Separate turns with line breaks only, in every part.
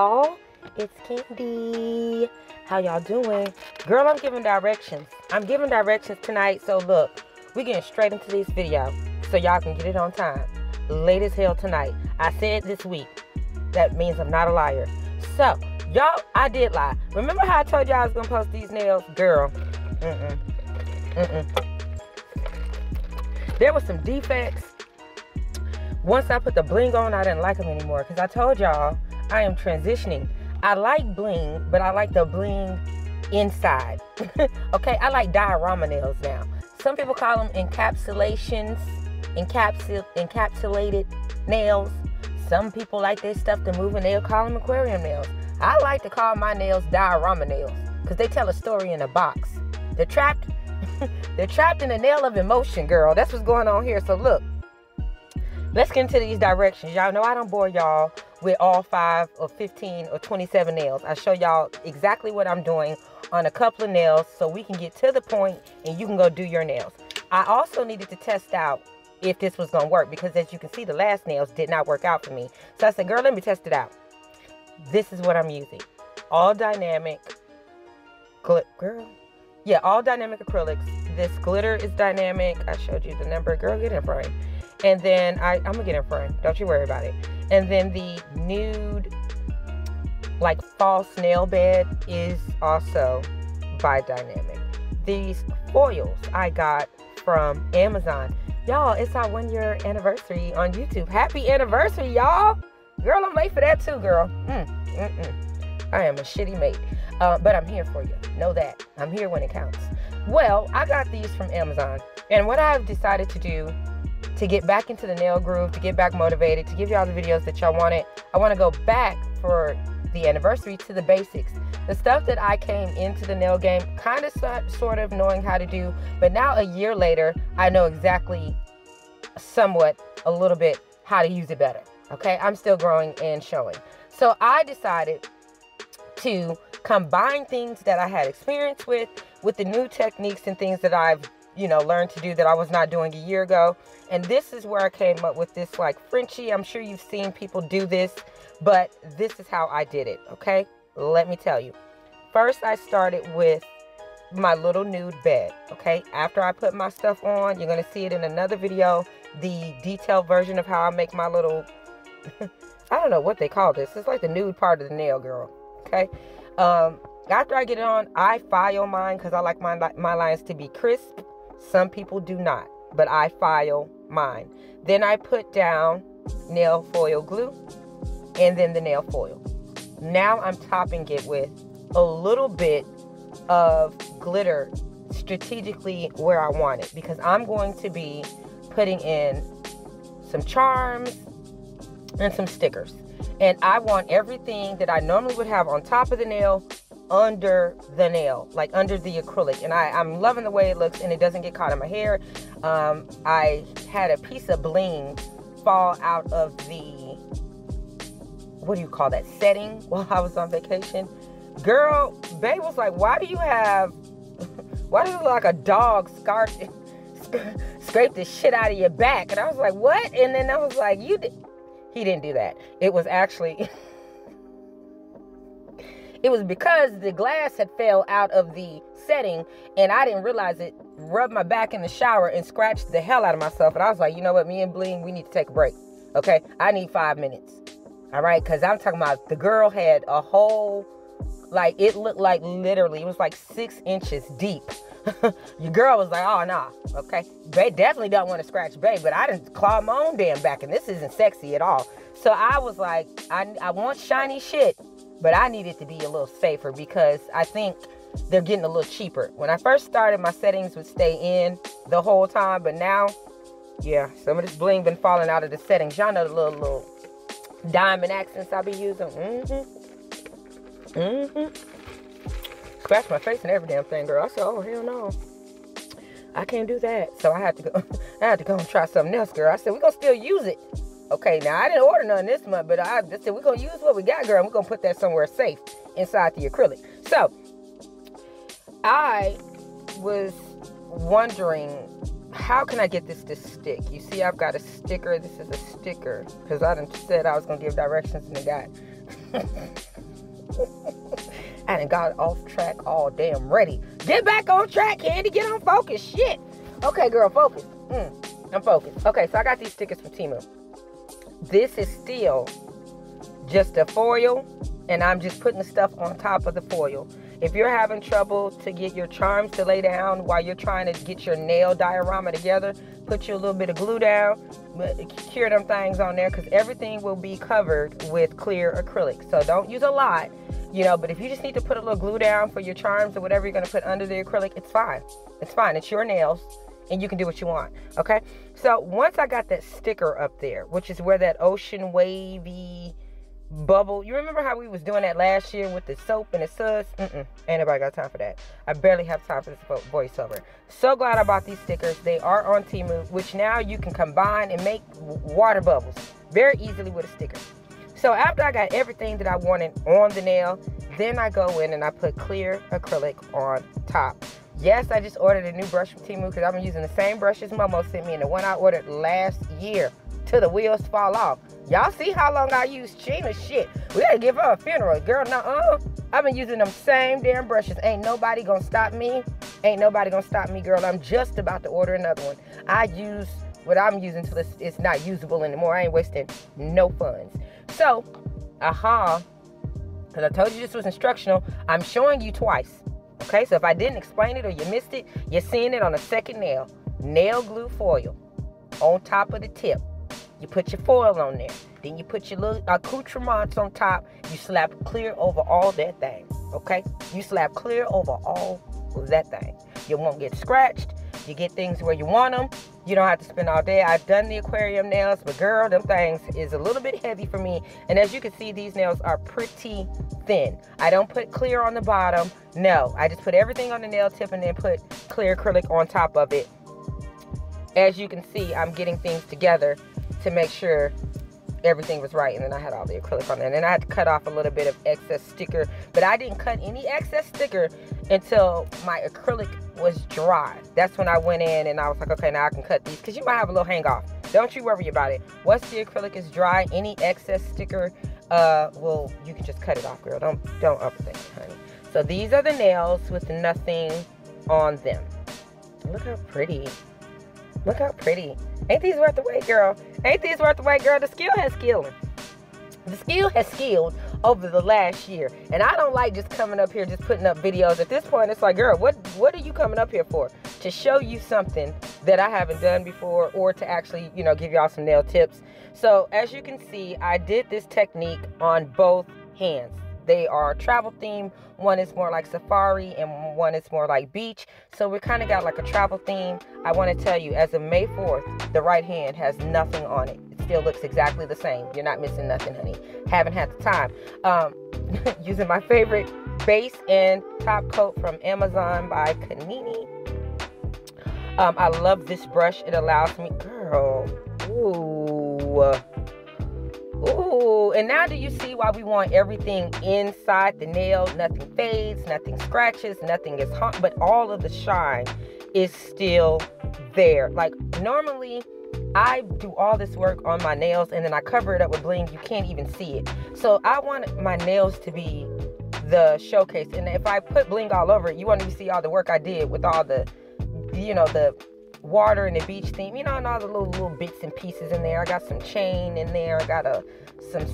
y'all. It's Candy. How y'all doing? Girl, I'm giving directions. I'm giving directions tonight. So look, we getting straight into this video so y'all can get it on time. Late as hell tonight. I said this week. That means I'm not a liar. So, y'all, I did lie. Remember how I told y'all I was gonna post these nails? Girl. Mm-mm. Mm-mm. There was some defects. Once I put the bling on, I didn't like them anymore. Because I told y'all I am transitioning. I like bling, but I like the bling inside. okay, I like diorama nails now. Some people call them encapsulations, encapsul encapsulated nails. Some people like their stuff to move and they'll call them aquarium nails. I like to call my nails diorama nails because they tell a story in a box. They're trapped. They're trapped in a nail of emotion, girl. That's what's going on here. So look, let's get into these directions. Y'all know I don't bore y'all with all five or 15 or 27 nails. I show y'all exactly what I'm doing on a couple of nails so we can get to the point and you can go do your nails. I also needed to test out if this was going to work because as you can see, the last nails did not work out for me. So I said, girl, let me test it out. This is what I'm using. All dynamic, girl. Yeah, all dynamic acrylics. This glitter is dynamic. I showed you the number. Girl, get in frame. And then I, I'm to get in front. Don't you worry about it. And then the nude, like false nail bed is also by Dynamic. These foils I got from Amazon. Y'all, it's our one year anniversary on YouTube. Happy anniversary, y'all. Girl, I'm late for that too, girl. Mm, mm, mm. I am a shitty mate. Uh, but I'm here for you. Know that. I'm here when it counts. Well, I got these from Amazon. And what I've decided to do to get back into the nail groove, to get back motivated, to give y'all the videos that y'all wanted. I want to go back for the anniversary to the basics. The stuff that I came into the nail game kind of sort of knowing how to do, but now a year later, I know exactly somewhat a little bit how to use it better. Okay, I'm still growing and showing. So I decided to combine things that I had experience with with the new techniques and things that I've you know, learned to do that I was not doing a year ago. And this is where I came up with this like Frenchie. I'm sure you've seen people do this, but this is how I did it, okay? Let me tell you. First, I started with my little nude bed, okay? After I put my stuff on, you're to see it in another video, the detailed version of how I make my little, I don't know what they call this. It's like the nude part of the nail, girl, okay? Um, after I get it on, I file mine because I like my, my lines to be crisp some people do not, but I file mine. Then I put down nail foil glue and then the nail foil. Now I'm topping it with a little bit of glitter strategically where I want it because I'm going to be putting in some charms and some stickers. And I want everything that I normally would have on top of the nail under the nail, like under the acrylic. And I, I'm loving the way it looks and it doesn't get caught in my hair. Um, I had a piece of bling fall out of the, what do you call that, setting while I was on vacation. Girl, babe was like, why do you have, why do you look like a dog scarf, scrape the shit out of your back? And I was like, what? And then I was like, you did, he didn't do that. It was actually... It was because the glass had fell out of the setting and I didn't realize it. Rubbed my back in the shower and scratched the hell out of myself. And I was like, you know what, me and Bling, we need to take a break. Okay, I need five minutes. All right, because I'm talking about the girl had a whole, like it looked like literally, it was like six inches deep. Your girl was like, oh, nah, okay. Babe definitely don't want to scratch babe, but I didn't claw my own damn back, and this isn't sexy at all. So I was like, I, I want shiny shit, but I needed to be a little safer because I think they're getting a little cheaper. When I first started, my settings would stay in the whole time, but now, yeah, some of this bling been falling out of the settings. Y'all know the little little diamond accents I be using. Mm-hmm. Mm-hmm. Scratch my face and every damn thing, girl. I said, oh hell no. I can't do that. So I had to go I had to go and try something else, girl. I said, we're gonna still use it. Okay, now I didn't order none this month, but I just said we're gonna use what we got, girl, and we're gonna put that somewhere safe inside the acrylic. So I was wondering how can I get this to stick? You see, I've got a sticker. This is a sticker because I didn't said I was gonna give directions and it got I done got off track all damn ready. Get back on track, Candy. Get on focus. Shit. Okay, girl, focus. Mm, I'm focused. Okay, so I got these stickers from Temu. This is still just a foil, and I'm just putting the stuff on top of the foil. If you're having trouble to get your charms to lay down while you're trying to get your nail diorama together, put you a little bit of glue down, cure them things on there because everything will be covered with clear acrylic. So don't use a lot, you know, but if you just need to put a little glue down for your charms or whatever you're going to put under the acrylic, it's fine. It's fine. It's your nails and you can do what you want. Okay. So once I got that sticker up there, which is where that ocean wavy bubble. You remember how we was doing that last year with the soap and the suds? Mm-mm. Ain't nobody got time for that. I barely have time for this voiceover. So glad I bought these stickers. They are on Temu, which now you can combine and make water bubbles very easily with a sticker. So after I got everything that I wanted on the nail, then I go in and I put clear acrylic on top. Yes, I just ordered a new brush from Temu because I've been using the same brushes Momo sent me and the one I ordered last year till the wheels fall off. Y'all see how long I use Chyna? Shit, we gotta give her a funeral. Girl, nah, I've been using them same damn brushes. Ain't nobody gonna stop me. Ain't nobody gonna stop me, girl. I'm just about to order another one. I use what I'm using till it's, it's not usable anymore. I ain't wasting no funds. So, aha, because I told you this was instructional, I'm showing you twice. Okay, so if I didn't explain it or you missed it, you're seeing it on a second nail. Nail glue foil on top of the tip. You put your foil on there. Then you put your little accoutrements on top. You slap clear over all that thing. Okay? You slap clear over all that thing. You won't get scratched. You get things where you want them. You don't have to spend all day. I've done the aquarium nails, but girl, them things is a little bit heavy for me. And as you can see, these nails are pretty thin. I don't put clear on the bottom. No, I just put everything on the nail tip and then put clear acrylic on top of it. As you can see, I'm getting things together to make sure everything was right and then I had all the acrylic on there and then I had to cut off a little bit of excess sticker but I didn't cut any excess sticker until my acrylic was dry that's when I went in and I was like okay now I can cut these because you might have a little hang off don't you worry about it once the acrylic is dry any excess sticker uh well you can just cut it off girl don't don't overthink honey so these are the nails with nothing on them look how pretty Look how pretty. Ain't these worth the wait, girl? Ain't these worth the wait, girl? The skill has skilled. The skill has skilled over the last year. And I don't like just coming up here just putting up videos. At this point, it's like, girl, what what are you coming up here for? To show you something that I haven't done before or to actually, you know, give y'all some nail tips. So as you can see, I did this technique on both hands. They are travel theme. One is more like safari and one is more like beach. So we kind of got like a travel theme. I want to tell you, as of May 4th, the right hand has nothing on it. It still looks exactly the same. You're not missing nothing, honey. Haven't had the time. Um, using my favorite base and top coat from Amazon by Kanini. Um, I love this brush. It allows me, girl. Ooh. Ooh, and now do you see why we want everything inside the nail? Nothing fades, nothing scratches, nothing is hot, but all of the shine is still there. Like normally, I do all this work on my nails and then I cover it up with bling. You can't even see it. So I want my nails to be the showcase. And if I put bling all over it, you won't even see all the work I did with all the, you know, the water and the beach theme, you know, and all the little little bits and pieces in there. I got some chain in there. I got a some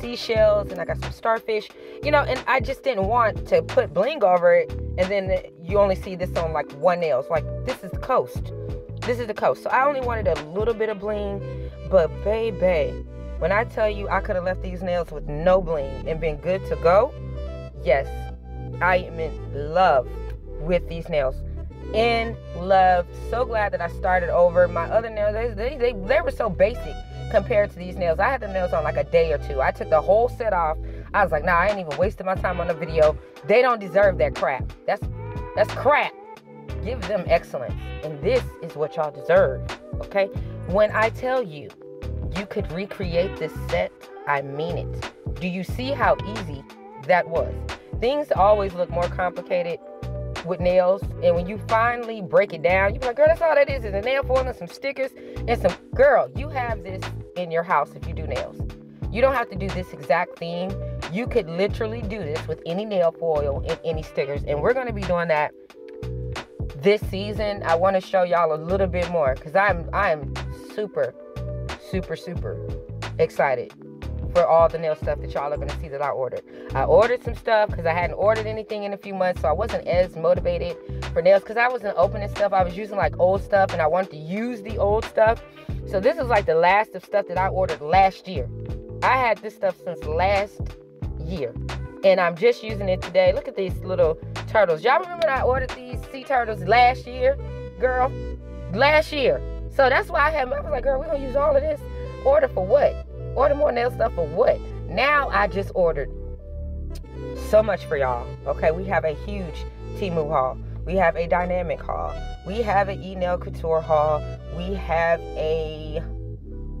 seashells and I got some starfish, you know, and I just didn't want to put bling over it and then you only see this on like one nail. It's like this is the coast. This is the coast. So I only wanted a little bit of bling, but baby, when I tell you I could have left these nails with no bling and been good to go, yes, I am in love with these nails in love. So glad that I started over. My other nails, they, they, they, were so basic compared to these nails. I had the nails on like a day or two. I took the whole set off. I was like, nah, I ain't even wasting my time on the video. They don't deserve that crap. That's that's crap. Give them excellence. And this is what y'all deserve. Okay? When I tell you you could recreate this set, I mean it. Do you see how easy that was? Things always look more complicated with nails. And when you finally break it down, you be like, girl, that's all that is, is a nail foil and some stickers and some girl, you have this in your house if you do nails. You don't have to do this exact theme. You could literally do this with any nail foil and any stickers. And we're going to be doing that this season. I want to show y'all a little bit more because I'm I'm super, super, super excited for all the nail stuff that y'all are going to see that I ordered. I ordered some stuff because I hadn't ordered anything in a few months, so I wasn't as motivated for nails because I wasn't opening stuff. I was using like old stuff and I wanted to use the old stuff. So this is like the last of stuff that I ordered last year. I had this stuff since last year and I'm just using it today. Look at these little turtles. Y'all remember I ordered these sea turtles last year, girl? Last year. So that's why I had, I was like, girl, we're going to use all of this. Order for what? Order more nail stuff for what? Now I just ordered so much for y'all. Okay, we have a huge Temu haul. We have a dynamic haul. We have an e-nail couture haul. We have a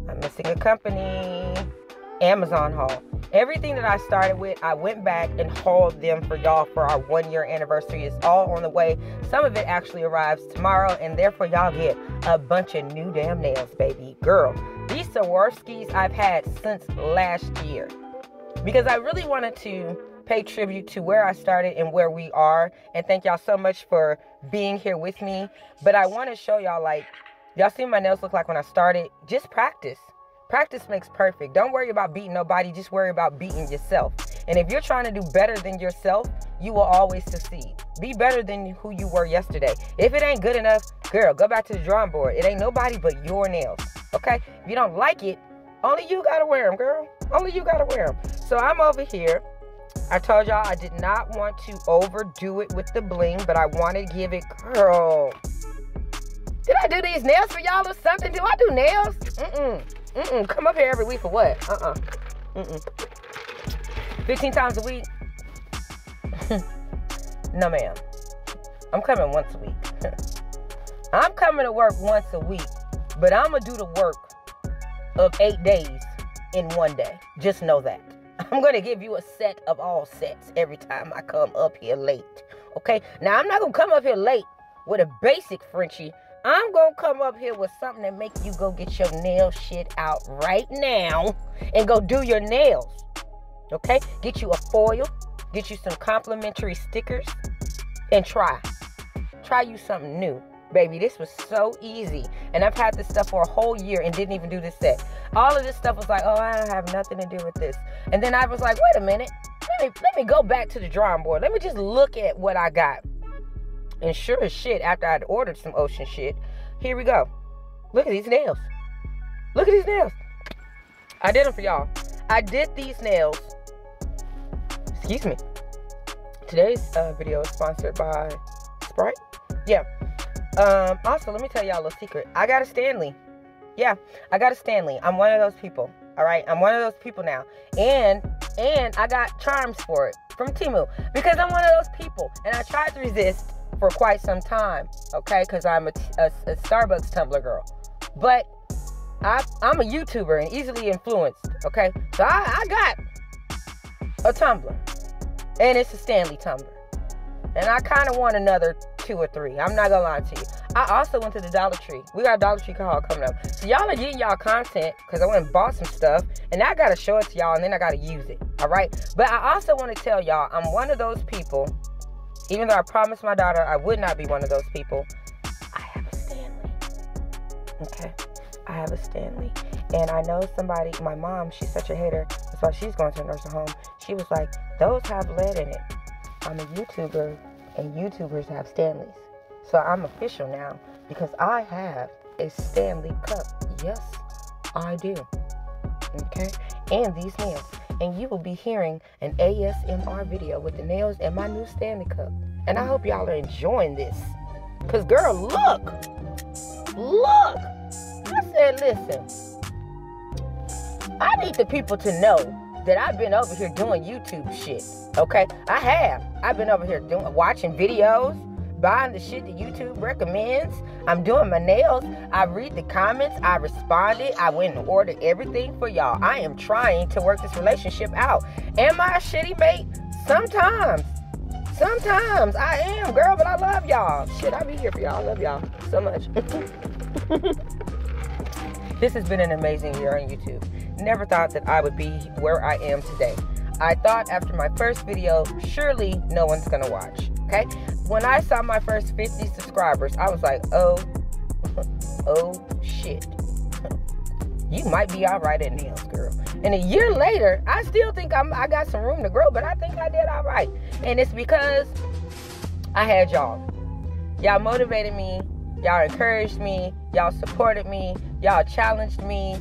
I'm missing a company Amazon haul. Everything that I started with, I went back and hauled them for y'all for our one year anniversary. It's all on the way. Some of it actually arrives tomorrow, and therefore, y'all get a bunch of new damn nails, baby. Girl, these Swarovskis I've had since last year because I really wanted to pay tribute to where I started and where we are. And thank y'all so much for being here with me. But I want to show y'all, like, y'all see my nails look like when I started? Just practice. Practice makes perfect. Don't worry about beating nobody, just worry about beating yourself. And if you're trying to do better than yourself, you will always succeed. Be better than who you were yesterday. If it ain't good enough, girl, go back to the drawing board. It ain't nobody but your nails. Okay? If you don't like it, only you gotta wear them, girl. Only you gotta wear them. So I'm over here. I told y'all I did not want to overdo it with the bling, but I want to give it, girl. Did I do these nails for y'all or something? Do I do nails? Mm-mm. Mm-mm. Come up here every week for what? Uh-uh. Mm-mm. 15 times a week? no, ma'am. I'm coming once a week. I'm coming to work once a week, but I'm going to do the work of eight days in one day. Just know that. I'm going to give you a set of all sets every time I come up here late. Okay? Now, I'm not going to come up here late with a basic Frenchie I'm gonna come up here with something that make you go get your nail shit out right now and go do your nails. Okay? Get you a foil, get you some complimentary stickers, and try. Try you something new. Baby, this was so easy. And I've had this stuff for a whole year and didn't even do this set. All of this stuff was like, oh, I don't have nothing to do with this. And then I was like, wait a minute. Let me, let me go back to the drawing board. Let me just look at what I got. And sure as shit, after I'd ordered some ocean shit, here we go. Look at these nails. Look at these nails. I did them for y'all. I did these nails. Excuse me. Today's uh, video is sponsored by Sprite. Yeah. Um, also, let me tell y'all a secret. I got a Stanley. Yeah, I got a Stanley. I'm one of those people. All right, I'm one of those people now. And and I got charms for it from Temu because I'm one of those people. And I tried to resist for quite some time, okay? Because I'm a, a, a, Starbucks tumbler girl. But I, I'm a YouTuber and easily influenced, okay? So I, I got a tumbler, and it's a Stanley tumbler. And I kind of want another two or three. I'm not gonna lie to you. I also went to the Dollar Tree. We got a Dollar Tree call coming up. So y'all are getting y'all content because I went and bought some stuff. And I gotta show it to y'all and then I gotta use it. Alright? But I also want to tell y'all I'm one of those people even though I promised my daughter I would not be one of those people, I have a Stanley. Okay? I have a Stanley. And I know somebody, my mom, she's such a hater. That's why she's going to a nursing home. She was like, those have lead in it. I'm a YouTuber, and YouTubers have Stanleys. So I'm official now because I have a Stanley cup. Yes, I do. Okay? And these nails and you will be hearing an ASMR video with the nails and my new Stanley Cup. And I hope y'all are enjoying this. Because, girl, look. Look. I said, listen. I need the people to know that I've been over here doing YouTube shit. Okay? I have. I've been over here doing watching videos buying the shit that YouTube recommends. I'm doing my nails. I read the comments. I responded. I went and ordered everything for y'all. I am trying to work this relationship out. Am I a shitty mate? Sometimes. Sometimes I am, girl, but I love y'all. Shit, I be here for y'all. I love y'all so much. this has been an amazing year on YouTube. Never thought that I would be where I am today. I thought after my first video, surely no one's gonna watch. Okay? When I saw my first 50 subscribers, I was like, oh, oh shit. You might be all right at nails, girl. And a year later, I still think I'm I got some room to grow, but I think I did all right. And it's because I had y'all. Y'all motivated me, y'all encouraged me, y'all supported me, y'all challenged me.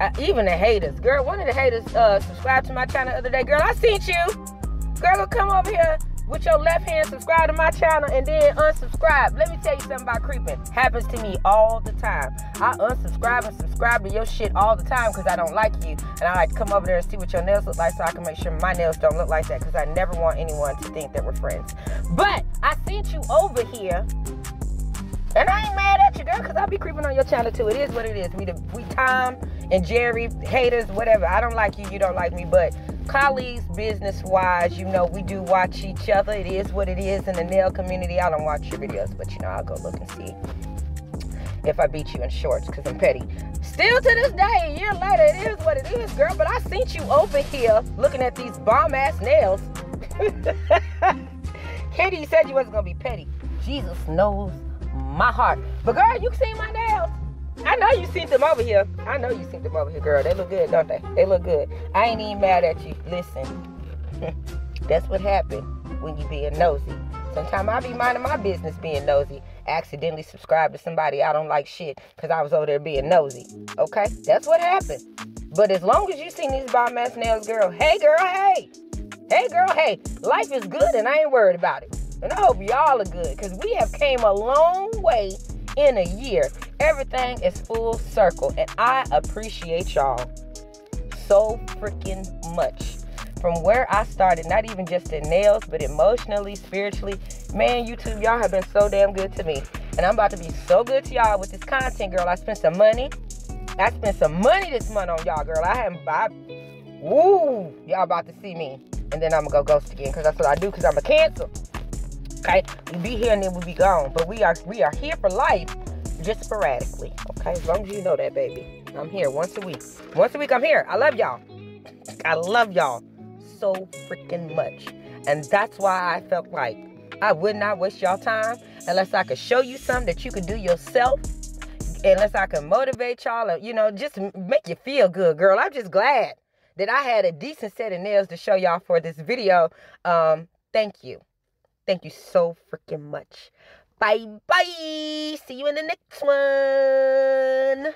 Uh, even the haters, girl. One of the haters uh, subscribed to my channel the other day. Girl, I seen you. Girl, come over here with your left hand, subscribe to my channel, and then unsubscribe. Let me tell you something about creeping. Happens to me all the time. I unsubscribe and subscribe to your shit all the time because I don't like you. And I like to come over there and see what your nails look like so I can make sure my nails don't look like that because I never want anyone to think that we're friends. But I sent you over here and I ain't mad at you, girl, because I be creeping on your channel too. It is what it is. We the we Tom and Jerry haters, whatever. I don't like you, you don't like me, but colleagues, business wise, you know, we do watch each other. It is what it is in the nail community. I don't watch your videos, but you know, I'll go look and see if I beat you in shorts because I'm petty. Still to this day, a year later, it is what it is, girl. But I seen you over here looking at these bomb ass nails. Katie said you wasn't gonna be petty. Jesus knows my heart. But girl, you see my nails. I know you seen them over here. I know you seen them over here, girl. They look good, don't they? They look good. I ain't even mad at you. Listen, that's what happened when you being nosy. Sometimes I be minding my business being nosy. Accidentally subscribe to somebody I don't like shit because I was over there being nosy. Okay? That's what happened. But as long as you seen these bomb ass nails, girl, hey girl, hey. Hey girl, hey. Life is good and I ain't worried about it. And I hope y'all are good because we have came a long way in a year. Everything is full circle. And I appreciate y'all so freaking much. From where I started, not even just in nails, but emotionally, spiritually. Man, YouTube, y'all have been so damn good to me. And I'm about to be so good to y'all with this content, girl. I spent some money. I spent some money this month on y'all, girl. I haven't, I, woo, y'all about to see me. And then I'm gonna go ghost again, because that's what I do, because I'm a cancer. Okay, we be here and then we be gone, but we are we are here for life, just sporadically. Okay, as long as you know that, baby. I'm here once a week. Once a week, I'm here. I love y'all. I love y'all so freaking much, and that's why I felt like I would not waste y'all time unless I could show you something that you could do yourself. Unless I could motivate y'all, or, you know, just make you feel good, girl. I'm just glad that I had a decent set of nails to show y'all for this video. Um, thank you. Thank you so freaking much. Bye bye. See you in the next one.